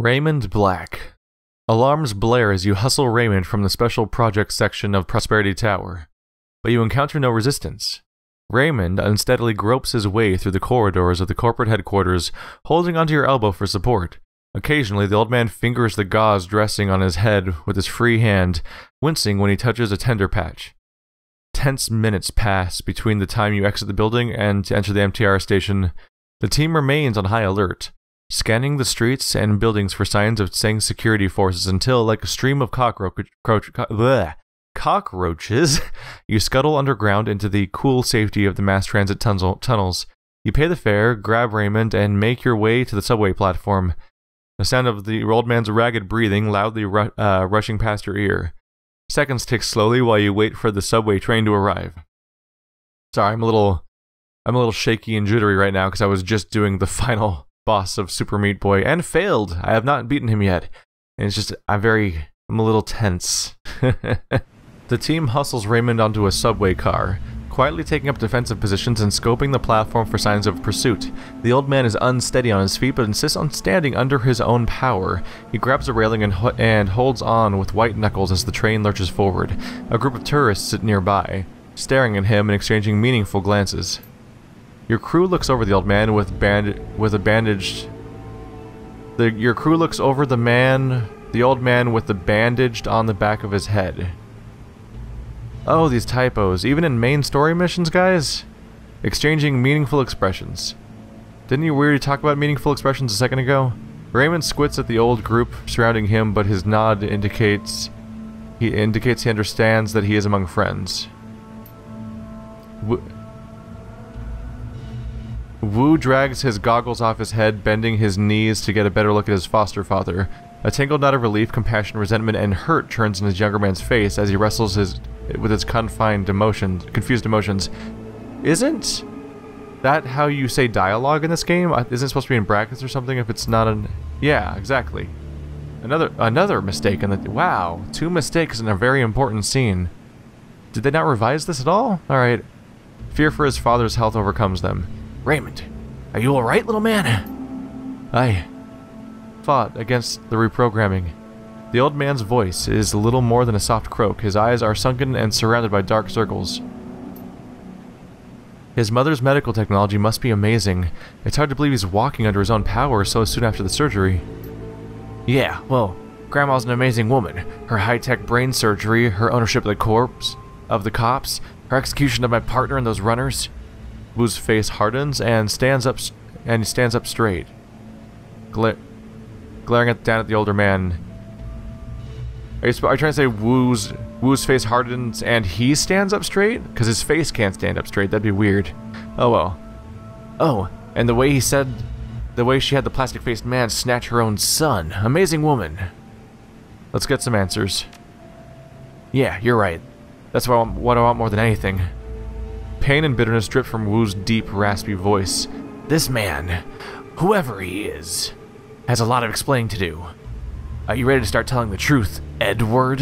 Raymond Black. Alarms blare as you hustle Raymond from the special projects section of Prosperity Tower, but you encounter no resistance. Raymond unsteadily gropes his way through the corridors of the corporate headquarters, holding onto your elbow for support. Occasionally, the old man fingers the gauze dressing on his head with his free hand, wincing when he touches a tender patch. Tense minutes pass between the time you exit the building and enter the MTR station. The team remains on high alert, scanning the streets and buildings for signs of Tseng security forces until, like a stream of cockroaches, you scuttle underground into the cool safety of the mass transit tunnel, tunnels. You pay the fare, grab Raymond, and make your way to the subway platform. The sound of the old man's ragged breathing loudly ru- uh, rushing past your ear. Seconds tick slowly while you wait for the subway train to arrive. Sorry, I'm a little, I'm a little shaky and jittery right now because I was just doing the final boss of Super Meat Boy and failed. I have not beaten him yet. And it's just, I'm very, I'm a little tense. the team hustles Raymond onto a subway car, quietly taking up defensive positions and scoping the platform for signs of pursuit. The old man is unsteady on his feet but insists on standing under his own power. He grabs a railing and, ho and holds on with white knuckles as the train lurches forward. A group of tourists sit nearby, staring at him and exchanging meaningful glances. Your crew looks over the old man with band with a bandaged. The your crew looks over the man, the old man with the bandaged on the back of his head. Oh, these typos, even in main story missions, guys. Exchanging meaningful expressions. Didn't you already talk about meaningful expressions a second ago? Raymond squints at the old group surrounding him, but his nod indicates he indicates he understands that he is among friends. Wu drags his goggles off his head, bending his knees to get a better look at his foster father. A tangled knot of relief, compassion, resentment, and hurt turns in his younger man's face as he wrestles his with his confined emotions, confused emotions. Isn't that how you say dialogue in this game? Uh, isn't it supposed to be in brackets or something if it's not an... Yeah, exactly. Another another mistake in the... Wow, two mistakes in a very important scene. Did they not revise this at all? Alright. Fear for his father's health overcomes them. Raymond, are you alright, little man? I fought against the reprogramming. The old man's voice is little more than a soft croak. His eyes are sunken and surrounded by dark circles. His mother's medical technology must be amazing. It's hard to believe he's walking under his own power so soon after the surgery. Yeah, well, Grandma's an amazing woman. Her high-tech brain surgery, her ownership of the corpse, of the cops, her execution of my partner and those runners. Wu's face hardens and stands up and he stands up straight. Gla glaring at, down at the older man. Are you, are you trying to say Wu's Wu's face hardens and he stands up straight? Because his face can't stand up straight. That'd be weird. Oh well. Oh, and the way he said, the way she had the plastic-faced man snatch her own son. Amazing woman. Let's get some answers. Yeah, you're right. That's what I want, what I want more than anything. Pain and bitterness drip from Wu's deep, raspy voice. This man, whoever he is, has a lot of explaining to do. Are you ready to start telling the truth, Edward?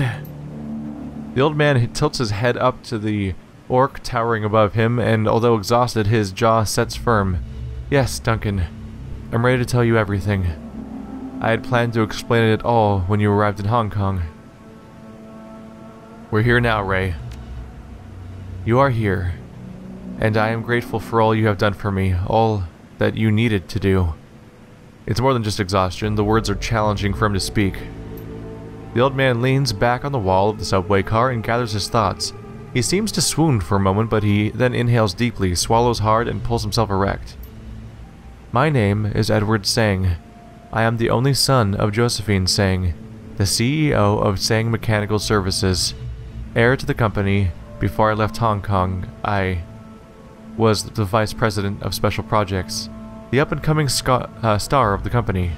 The old man tilts his head up to the orc towering above him, and although exhausted, his jaw sets firm. Yes, Duncan. I'm ready to tell you everything. I had planned to explain it all when you arrived in Hong Kong. We're here now, Ray. You are here, and I am grateful for all you have done for me, all that you needed to do. It's more than just exhaustion, the words are challenging for him to speak. The old man leans back on the wall of the subway car and gathers his thoughts. He seems to swoon for a moment, but he then inhales deeply, swallows hard, and pulls himself erect. My name is Edward Tseng. I am the only son of Josephine Tseng, the CEO of Tseng Mechanical Services. Heir to the company, before I left Hong Kong, I was the vice president of special projects, the up-and-coming uh, star of the company.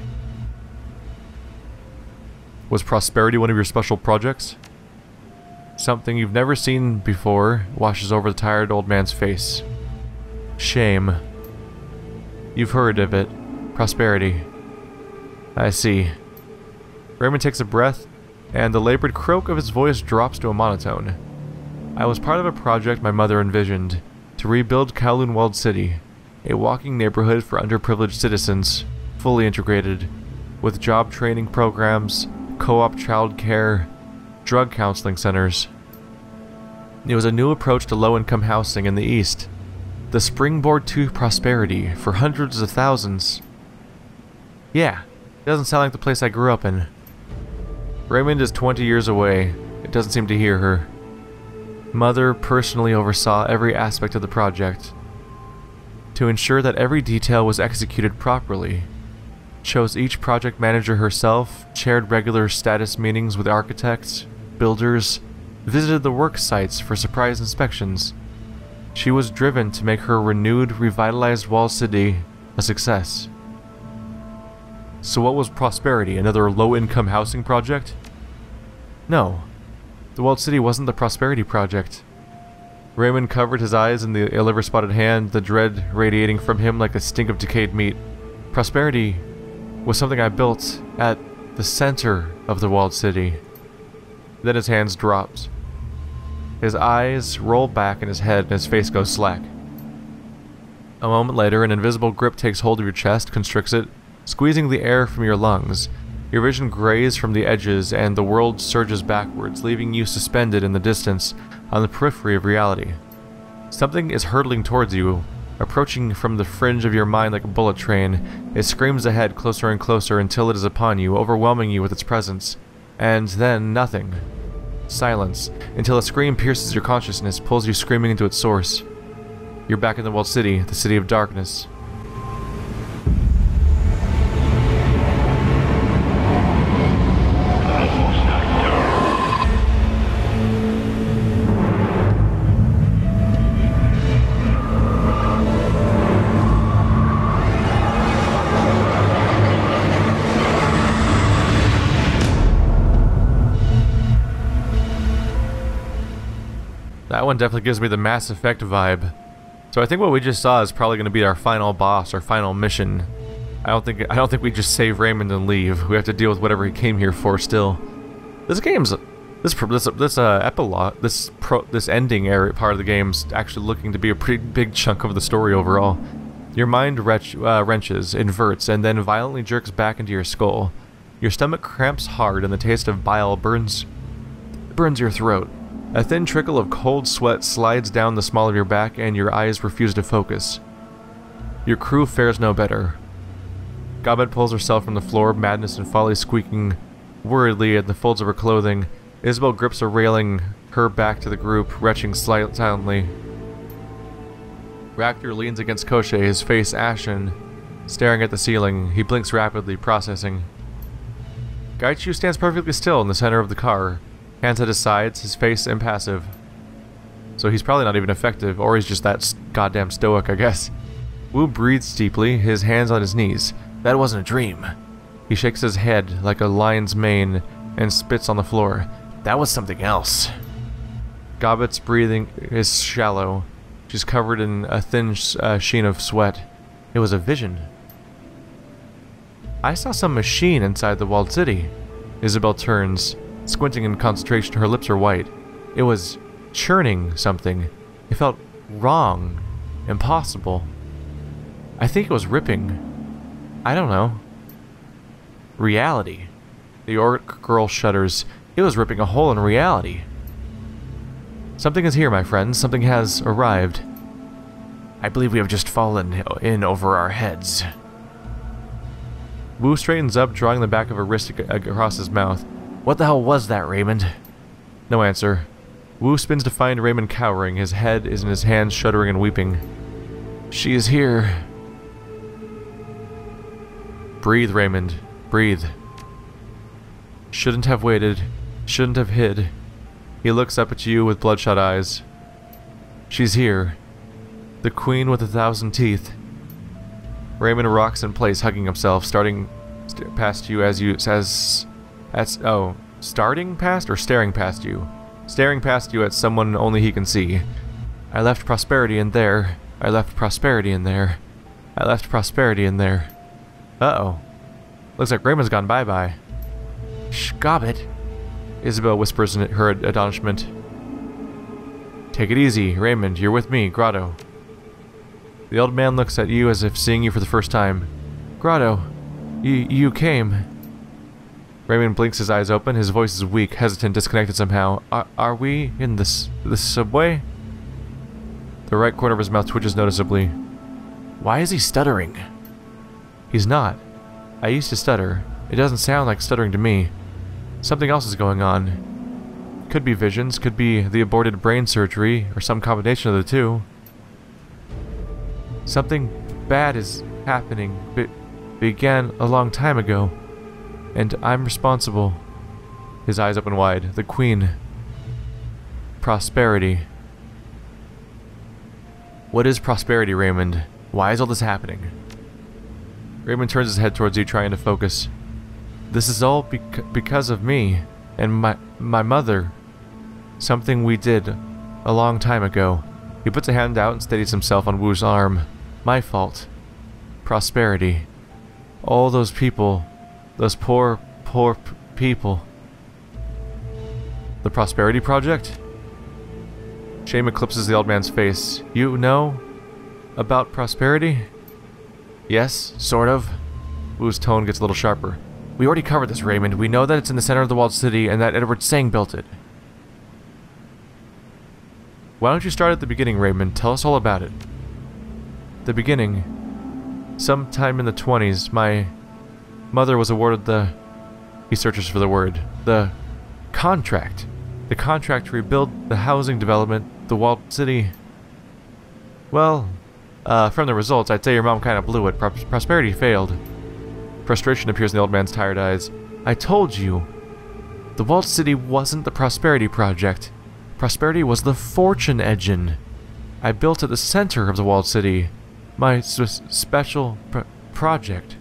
Was prosperity one of your special projects? Something you've never seen before washes over the tired old man's face. Shame. You've heard of it. Prosperity. I see. Raymond takes a breath, and the labored croak of his voice drops to a monotone. I was part of a project my mother envisioned, to rebuild Kowloon Walled City, a walking neighborhood for underprivileged citizens, fully integrated. with job training programs, co-op childcare, drug counseling centers. It was a new approach to low-income housing in the East, the springboard to prosperity for hundreds of thousands. Yeah, it doesn't sound like the place I grew up in. Raymond is 20 years away. It doesn't seem to hear her. Mother personally oversaw every aspect of the project to ensure that every detail was executed properly. Chose each project manager herself, chaired regular status meetings with architects, builders, visited the work sites for surprise inspections. She was driven to make her renewed, revitalized Wall City a success. So what was Prosperity, another low-income housing project? No. The Walled City wasn't the Prosperity Project. Raymond covered his eyes in the liver-spotted hand, the dread radiating from him like a stink of decayed meat. Prosperity was something I built at the center of the Walled City. Then his hands dropped. His eyes roll back in his head and his face goes slack. A moment later, an invisible grip takes hold of your chest, constricts it, squeezing the air from your lungs. Your vision grays from the edges and the world surges backwards, leaving you suspended in the distance on the periphery of reality. Something is hurtling towards you, approaching from the fringe of your mind like a bullet train. It screams ahead closer and closer until it is upon you, overwhelming you with its presence. And then nothing. Silence, until a scream pierces your consciousness, pulls you screaming into its source. You're back in the Walled City, the City of Darkness. One definitely gives me the Mass Effect vibe. So I think what we just saw is probably going to be our final boss, our final mission. I don't think I don't think we just save Raymond and leave. We have to deal with whatever he came here for still. This game's this this this uh, epilogue this pro this ending area part of the game's actually looking to be a pretty big chunk of the story overall. Your mind wrench, uh, wrenches, inverts, and then violently jerks back into your skull. Your stomach cramps hard, and the taste of bile burns burns your throat. A thin trickle of cold sweat slides down the small of your back and your eyes refuse to focus. Your crew fares no better. Gobbet pulls herself from the floor, madness and folly squeaking worriedly at the folds of her clothing. Isabel grips a railing, her back to the group, retching silently. Racter leans against Koschei, his face ashen, staring at the ceiling. He blinks rapidly, processing. Gaichu stands perfectly still in the center of the car, Hands at his face impassive. So he's probably not even effective, or he's just that goddamn stoic, I guess. Wu breathes deeply, his hands on his knees. That wasn't a dream. He shakes his head like a lion's mane and spits on the floor. That was something else. Gobbet's breathing is shallow. She's covered in a thin uh, sheen of sweat. It was a vision. I saw some machine inside the walled city. Isabel turns. Squinting in concentration, her lips are white. It was churning something. It felt wrong. Impossible. I think it was ripping. I don't know. Reality. The orc girl shudders. It was ripping a hole in reality. Something is here, my friends. Something has arrived. I believe we have just fallen in over our heads. Wu straightens up, drawing the back of her wrist across his mouth. What the hell was that, Raymond? No answer. Wu spins to find Raymond cowering. His head is in his hands, shuddering and weeping. She is here. Breathe, Raymond. Breathe. Shouldn't have waited. Shouldn't have hid. He looks up at you with bloodshot eyes. She's here. The queen with a thousand teeth. Raymond rocks in place, hugging himself, starting past you as you as that's, oh, starting past or staring past you? Staring past you at someone only he can see. I left prosperity in there. I left prosperity in there. I left prosperity in there. Uh-oh. Looks like Raymond's gone bye-bye. Shh, Gobbet. Isabel whispers in her astonishment. Take it easy, Raymond. You're with me, Grotto. The old man looks at you as if seeing you for the first time. Grotto. You, you came. Raymond blinks his eyes open. His voice is weak, hesitant, disconnected somehow. Are, are we in this, the subway? The right corner of his mouth twitches noticeably. Why is he stuttering? He's not. I used to stutter. It doesn't sound like stuttering to me. Something else is going on. Could be visions, could be the aborted brain surgery, or some combination of the two. Something bad is happening. Be began a long time ago. And I'm responsible. His eyes open wide. The Queen. Prosperity. What is prosperity, Raymond? Why is all this happening? Raymond turns his head towards you, trying to focus. This is all bec because of me and my my mother. Something we did a long time ago. He puts a hand out and steadies himself on Wu's arm. My fault. Prosperity. All those people, those poor, poor people. The Prosperity Project? Shame eclipses the old man's face. You know about prosperity? Yes, sort of. Wu's tone gets a little sharper. We already covered this, Raymond. We know that it's in the center of the walled city and that Edward Tseng built it. Why don't you start at the beginning, Raymond? Tell us all about it. The beginning. Sometime in the 20s, my mother was awarded the... He searches for the word. The contract. The contract to rebuild the housing development the walled city... Well, uh, from the results, I'd say your mom kind of blew it. Pro prosperity failed. Frustration appears in the old man's tired eyes. I told you. The walled city wasn't the prosperity project. Prosperity was the fortune engine. I built at the center of the walled city. My special pr project.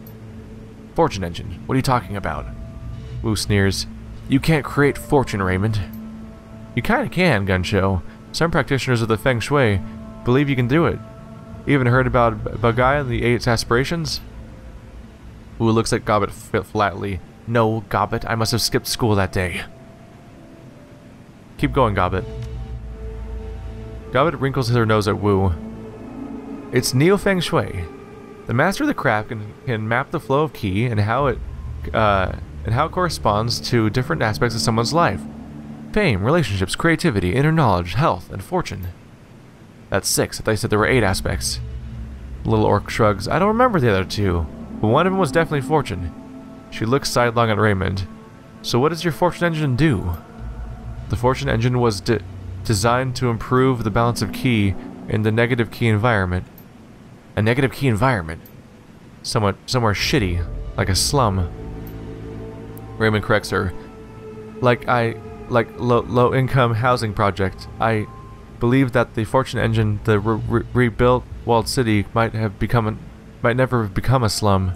Fortune engine. What are you talking about? Wu sneers. You can't create fortune, Raymond. You kinda can, Gunshow. Some practitioners of the Feng Shui believe you can do it. Even heard about Bagua and the Eight Aspirations? Wu looks at Gobbet flatly. No, Gobbet, I must have skipped school that day. Keep going, Gobbet. Gobbet wrinkles her nose at Wu. It's Neo Feng Shui. The master of the craft can, can map the flow of ki and how it uh, and how it corresponds to different aspects of someone's life. Fame, relationships, creativity, inner knowledge, health, and fortune. That's six. I thought you said there were eight aspects. Little Orc shrugs. I don't remember the other two, but one of them was definitely fortune. She looks sidelong at Raymond. So what does your fortune engine do? The fortune engine was de designed to improve the balance of ki in the negative ki environment. A negative ki environment? Somewhat, somewhere shitty, like a slum. Raymond corrects her. Like I like low, low income housing project. I believe that the fortune engine, the re re rebuilt walled city, might have become might never have become a slum.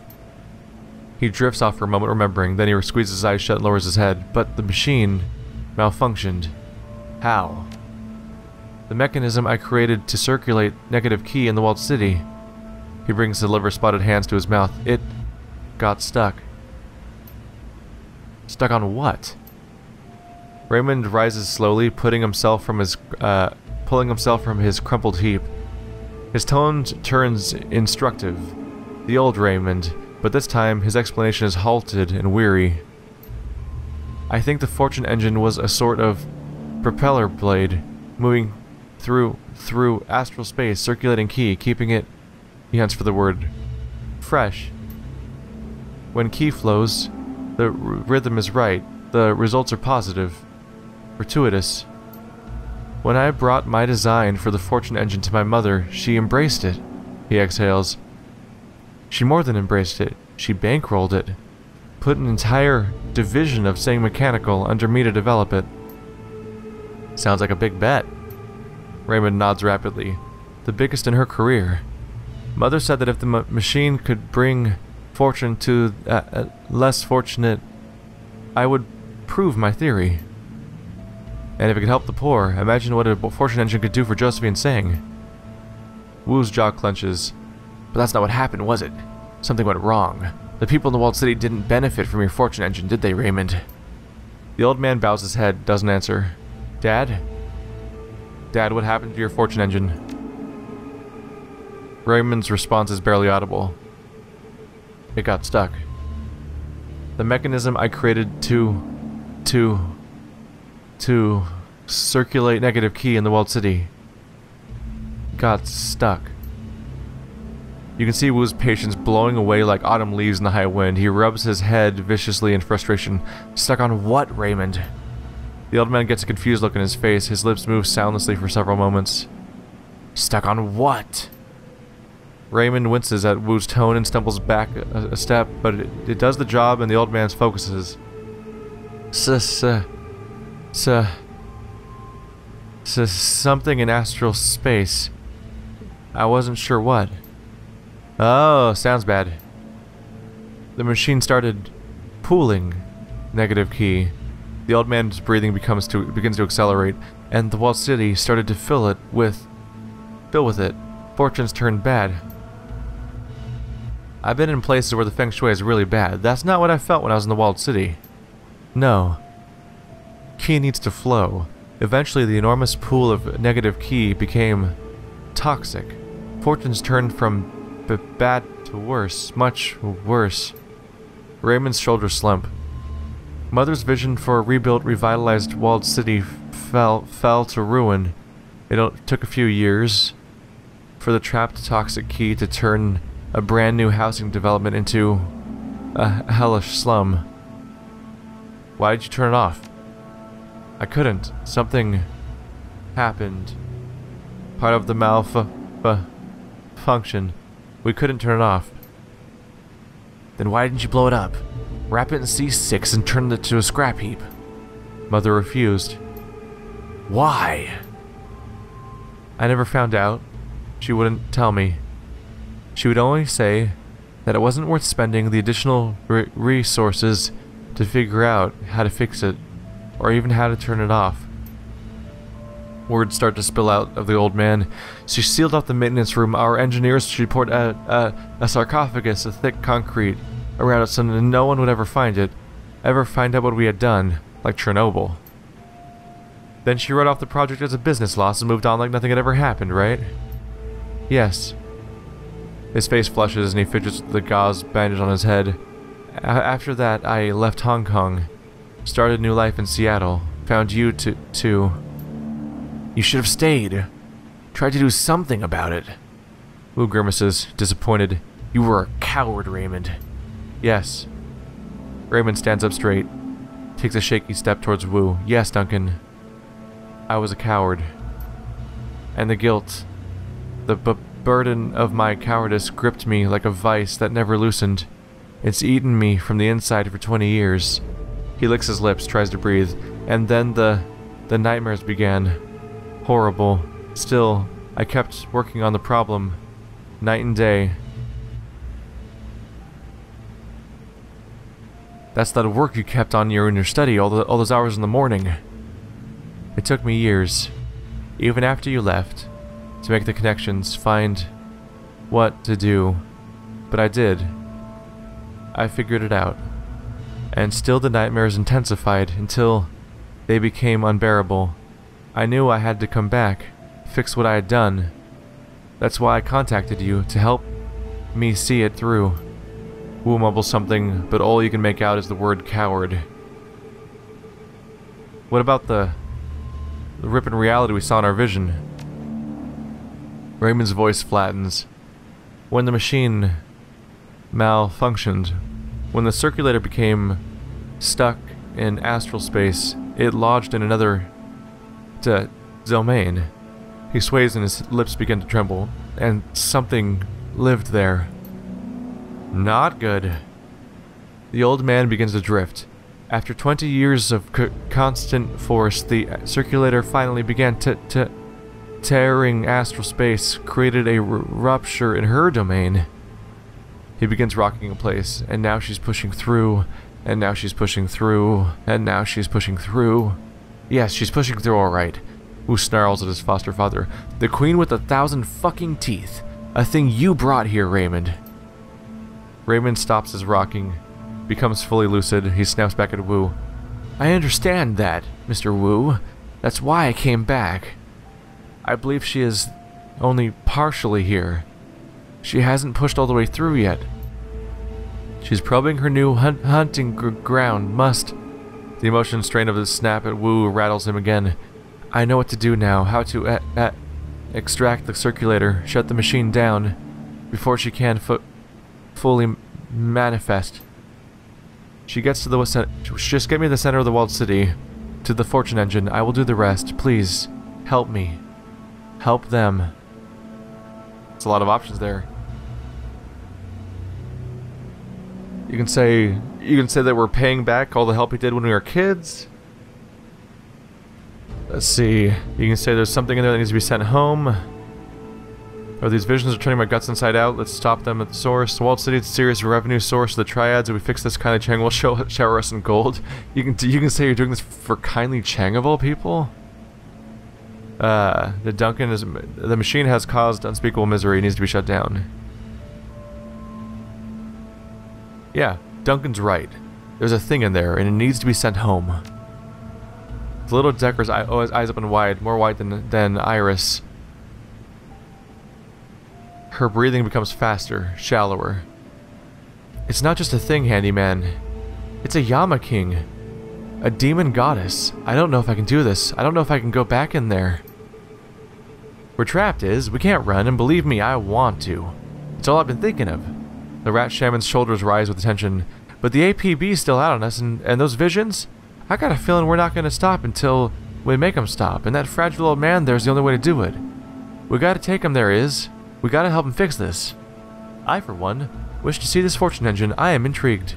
He drifts off for a moment, remembering. Then he squeezes his eyes shut and lowers his head. But the machine malfunctioned. How? The mechanism I created to circulate negative ki in the walled city. He brings the liver-spotted hands to his mouth. It got stuck. Stuck on what? Raymond rises slowly, putting himself from his, uh, pulling himself from his crumpled heap. His tone turns instructive. The old Raymond, but this time his explanation is halted and weary. I think the fortune engine was a sort of propeller blade, moving through through astral space, circulating ki, keeping it, he hunts for the word, fresh. When ki flows, the rhythm is right, the results are positive fortuitous. When I brought my design for the fortune engine to my mother, she embraced it. He exhales. She more than embraced it. She bankrolled it. Put an entire division of Tseng Mechanical under me to develop it. Sounds like a big bet. Raymond nods rapidly. The biggest in her career. Mother said that if the machine could bring fortune to uh, less fortunate, I would prove my theory. And if it could help the poor, imagine what a fortune engine could do for Josephine Tseng. Wu's jaw clenches. But that's not what happened, was it? Something went wrong. The people in the walled city didn't benefit from your fortune engine, did they, Raymond? The old man bows his head, doesn't answer. Dad? Dad, what happened to your fortune engine? Raymond's response is barely audible. It got stuck. The mechanism I created to... to... to circulate negative ki in the walled city got stuck. You can see Wu's patience blowing away like autumn leaves in the high wind. He rubs his head viciously in frustration. Stuck on what, Raymond? The old man gets a confused look in his face. His lips move soundlessly for several moments. Stuck on what? Raymond winces at Wu's tone and stumbles back a, a step, but it, it, does the job and the old man focuses. Something in astral space. I wasn't sure what. Oh, sounds bad. The machine started pooling negative ki. The old man's breathing becomes to begins to accelerate, and the walled city started to fill it with fill with it. Fortunes turned bad. I've been in places where the feng shui is really bad. That's not what I felt when I was in the walled city. No. Ki needs to flow. Eventually, the enormous pool of negative ki became toxic. Fortunes turned from bad to worse, much worse. Raymond's shoulders slump. Mother's vision for a rebuilt, revitalized walled city fell fell to ruin. It took a few years for the trapped toxic ki to turn a brand new housing development into a hellish slum. Why did you turn it off? I couldn't. Something happened. Part of the malfa function. We couldn't turn it off. Then why didn't you blow it up? Wrap it in C6 and turn it to a scrap heap. Mother refused. Why? I never found out. She wouldn't tell me. She would only say that it wasn't worth spending the additional re resources to figure out how to fix it, or even how to turn it off. Words start to spill out of the old man. She sealed off the maintenance room. Our engineers should put a, a, a sarcophagus of thick concrete around it so that no one would ever find it, ever find out what we had done, like Chernobyl. Then she wrote off the project as a business loss and moved on like nothing had ever happened, right? Yes. His face flushes and he fidgets with the gauze bandage on his head. A after that, I left Hong Kong, started a new life in Seattle, found you to, to you should have stayed. Tried to do something about it. Wu grimaces, disappointed. You were a coward, Raymond. Yes. Raymond stands up straight, takes a shaky step towards Wu. Yes, Duncan. I was a coward. And the guilt, the burden of my cowardice gripped me like a vice that never loosened. It's eaten me from the inside for 20 years. He licks his lips, tries to breathe, and then the the nightmares began horrible. Still, I kept working on the problem, night and day. That's that work you kept on your in your study all, the, all those hours in the morning. It took me years, even after you left, to make the connections, find what to do. But I did. I figured it out. And still the nightmares intensified until they became unbearable. I knew I had to come back, fix what I had done. That's why I contacted you, to help me see it through. Wu mumbles something, but all you can make out is the word coward. What about the, the rip in reality we saw in our vision? Raymond's voice flattens. When the machine malfunctioned, when the circulator became stuck in astral space, it lodged in another uh, domain. He sways and his lips begin to tremble, and something lived there. Not good. The old man begins to drift. After 20 years of constant force, the circulator finally began to, to tearing astral space, created a rupture in her domain. He begins rocking in place, and now she's pushing through, and now she's pushing through, and now she's pushing through. Yes, she's pushing through alright. Wu snarls at his foster father. The queen with a thousand fucking teeth. A thing you brought here, Raymond. Raymond stops his rocking, becomes fully lucid. He snaps back at Wu. I understand that, Mr. Wu. That's why I came back. I believe she is only partially here. She hasn't pushed all the way through yet. She's probing her new hun hunting gr ground. Must. The emotion strain of the snap at Wu rattles him again. I know what to do now. How to uh, uh, extract the circulator, shut the machine down, before she can fully manifest. She gets to the just get me to the center of the walled city, to the fortune engine. I will do the rest. Please, help me. Help them. It's a lot of options there. You can say you can say that we're paying back all the help he did when we were kids. Let's see. You can say there's something in there that needs to be sent home. Or these visions are turning my guts inside out. Let's stop them at the source. The walled city is a serious revenue source the triads. If we fix this, kindly Cheng will show, shower us in gold. You can you can say you're doing this for kindly Cheng of all people. Uh, the Duncan is the machine has caused unspeakable misery. It needs to be shut down. Yeah, Duncan's right. There's a thing in there, and it needs to be sent home. The little Decker's eye, oh, eyes open wide, more wide than than Iris. Her breathing becomes faster, shallower. It's not just a thing, handyman. It's a Yama King. A demon goddess. I don't know if I can do this. I don't know if I can go back in there. We're trapped, is. We can't run, and believe me, I want to. It's all I've been thinking of. The rat shaman's shoulders rise with tension. But the APB's still out on us, and, and those visions? I got a feeling we're not going to stop until we make them stop, and that fragile old man there's the only way to do it. We gotta take him there, is. We gotta help him fix this. I, for one, wish to see this fortune engine. I am intrigued.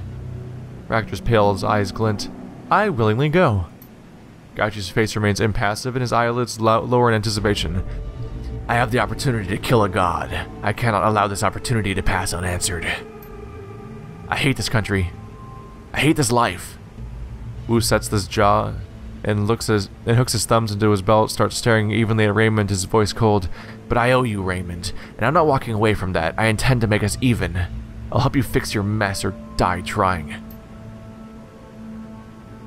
Racter's pale eyes glint. I willingly go. Gaichu's face remains impassive and his eyelids lower in anticipation. I have the opportunity to kill a god. I cannot allow this opportunity to pass unanswered. I hate this country. I hate this life. Wu sets his jaw and looks as and hooks his thumbs into his belt, starts staring evenly at Raymond, his voice cold. But I owe you, Raymond, and I'm not walking away from that. I intend to make us even. I'll help you fix your mess or die trying.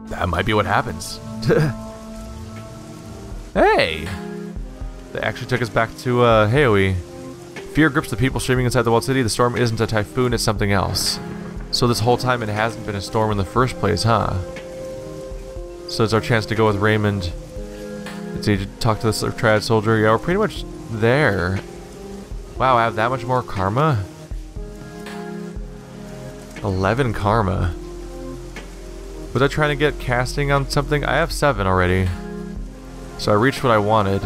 That might be what happens. hey! They actually took us back to uh, Heoi. Fear grips the people streaming inside the walled city. The storm isn't a typhoon, it's something else. So this whole time it hasn't been a storm in the first place, huh? So it's our chance to go with Raymond. To talk to the triad soldier. Yeah, we're pretty much there. Wow, I have that much more karma? 11 karma. Was I trying to get casting on something? I have 7 already. So I reached what I wanted.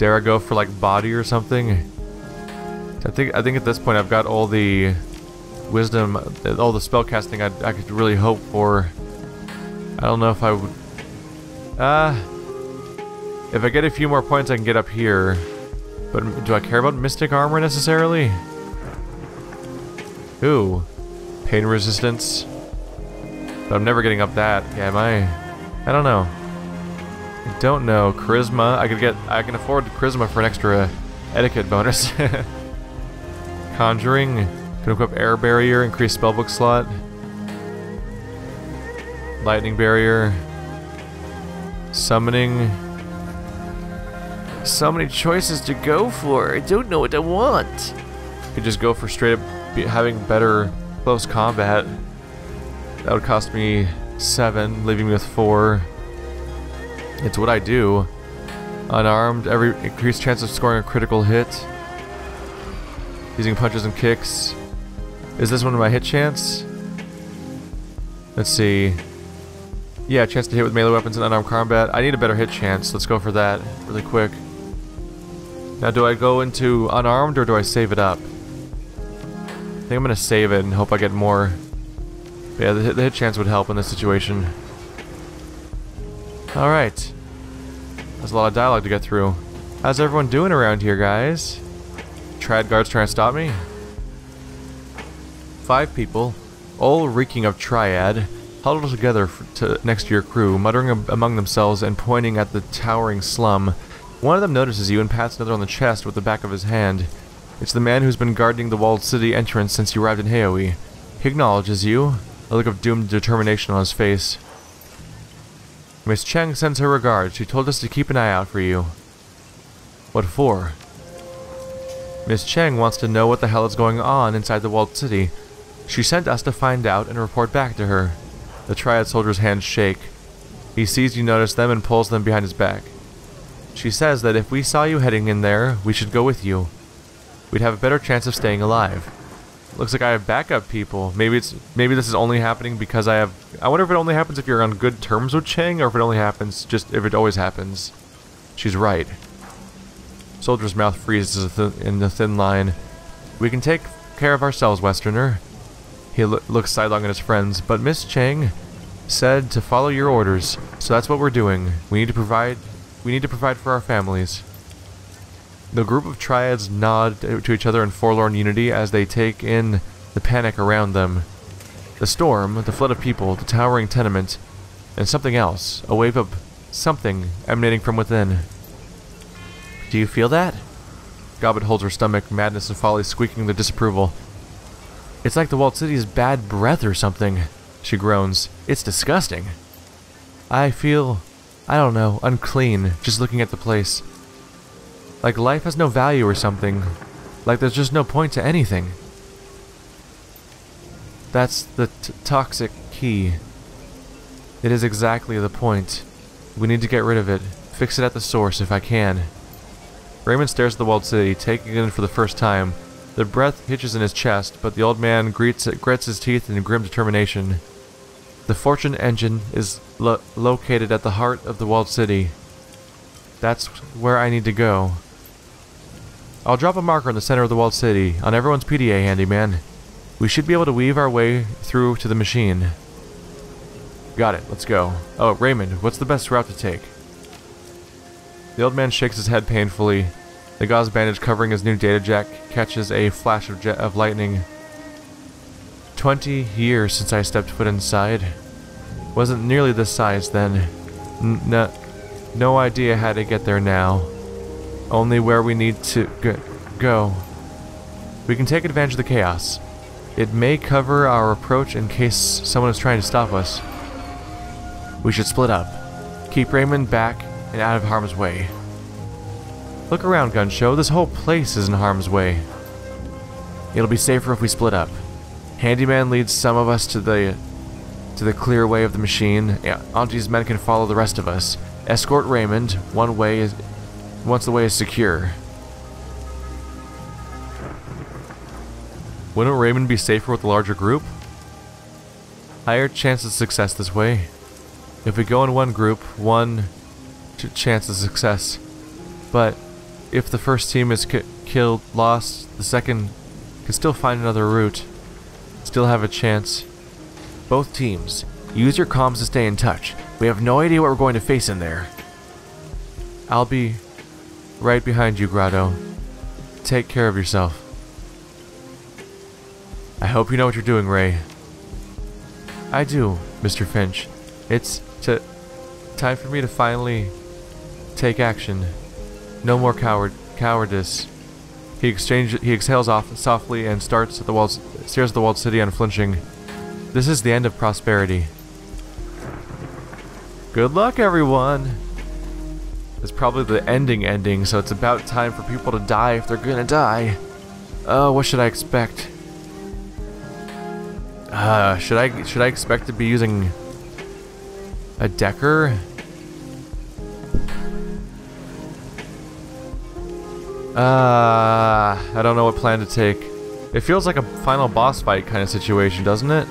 Dare I go for like body or something? I think I think at this point I've got all the wisdom, all the spell casting I, I could really hope for. I don't know if I would... Uh... If I get a few more points I can get up here. But do I care about Mystic Armor necessarily? Ooh. Pain resistance. But I'm never getting up that, yeah, am I? I don't know. I don't know. Charisma. I could get. I can afford charisma for an extra etiquette bonus. Conjuring. Can equip air barrier. Increase spellbook slot. Lightning barrier. Summoning. So many choices to go for. I don't know what I want. Could just go for straight up having better close combat. That would cost me seven, leaving me with four. It's what I do. Unarmed, every increased chance of scoring a critical hit. Using punches and kicks. Is this one my hit chance? Let's see. Yeah, chance to hit with melee weapons and unarmed combat. I need a better hit chance. Let's go for that really quick. Now, do I go into unarmed or do I save it up? I think I'm gonna save it and hope I get more. But yeah, the, the hit chance would help in this situation. Alright. There's a lot of dialogue to get through. How's everyone doing around here, guys? Triad guards trying to stop me? Five people, all reeking of triad, huddled together to, next to your crew, muttering among themselves and pointing at the towering slum. One of them notices you and pats another on the chest with the back of his hand. It's the man who's been guarding the walled city entrance since you arrived in Heoi. He acknowledges you, a look of doomed determination on his face. Miss Cheng sends her regards. She told us to keep an eye out for you. What for? Miss Cheng wants to know what the hell is going on inside the walled city. She sent us to find out and report back to her. The Triad soldier's hands shake. He sees you notice them and pulls them behind his back. She says that if we saw you heading in there, we should go with you. We'd have a better chance of staying alive. Looks like I have backup people. Maybe it's maybe this is only happening because I have I wonder if it only happens if you're on good terms with Cheng or if it only happens just if it always happens. She's right. Soldier's mouth freezes in the thin line. We can take care of ourselves, Westerner. He lo looks sidelong at his friends, but Miss Cheng said to follow your orders, so that's what we're doing. We need to provide we need to provide for our families. The group of triads nod to each other in forlorn unity as they take in the panic around them. The storm, the flood of people, the towering tenement, and something else, a wave of something emanating from within. Do you feel that? Gobbet holds her stomach, madness and folly squeaking their disapproval. It's like the walled city's bad breath or something, she groans. It's disgusting. I feel, I don't know, unclean, just looking at the place. Like life has no value or something. Like there's just no point to anything. That's the toxic ki. It is exactly the point. We need to get rid of it. Fix it at the source if I can. Raymond stares at the walled city, taking it in for the first time. The breath hitches in his chest, but the old man greets, grits his teeth in grim determination. The Fortune engine is lo located at the heart of the walled city. That's where I need to go. I'll drop a marker in the center of the walled city, on everyone's PDA handyman. We should be able to weave our way through to the machine. Got it, let's go. Oh, Raymond, what's the best route to take? The old man shakes his head painfully. The gauze bandage covering his new data jack catches a flash of, jet of lightning. Twenty years since I stepped foot inside. Wasn't nearly this size then. N no, no idea how to get there now. Only where we need to go. We can take advantage of the chaos. It may cover our approach in case someone is trying to stop us. We should split up. Keep Raymond back and out of harm's way. Look around, Gunshow. This whole place is in harm's way. It'll be safer if we split up. Handyman leads some of us to the to the clear way of the machine. Auntie's men can follow the rest of us. Escort Raymond. One way is once the way is secure. Wouldn't Raymond be safer with a larger group? Higher chance of success this way. If we go in one group, one chance of success. But if the first team is killed, lost, the second can still find another route. Still have a chance. Both teams, use your comms to stay in touch. We have no idea what we're going to face in there. I'll be right behind you, Grotto. Take care of yourself. I hope you know what you're doing, Ray. I do, Mr. Finch. It's time for me to finally take action. No more coward cowardice. He exchanges he exhales off softly and starts at the walls stares at the walled city unflinching. This is the end of prosperity. Good luck everyone! It's probably the ending ending, so it's about time for people to die if they're gonna die. Uh, what should I expect? Uh, should I should I expect to be using a Decker? Uh, I don't know what plan to take. It feels like a final boss fight kind of situation, doesn't it?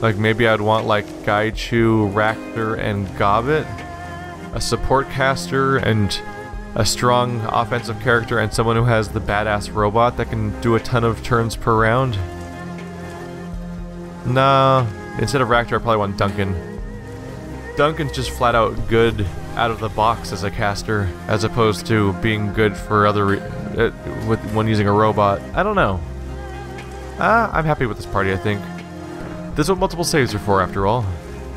Like maybe I'd want like Gaichu, Racter, and Gobbet? A support caster and a strong offensive character and someone who has the badass robot that can do a ton of turns per round? Nah, instead of Racter I probably want Duncan. Duncan's just flat out good out of the box as a caster, as opposed to being good for other uh, with when using a robot. I don't know. Uh, I'm happy with this party. I think. This is what multiple saves are for, after all.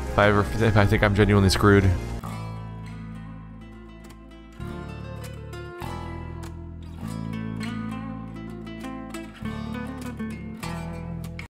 If I ever, if I think I'm genuinely screwed.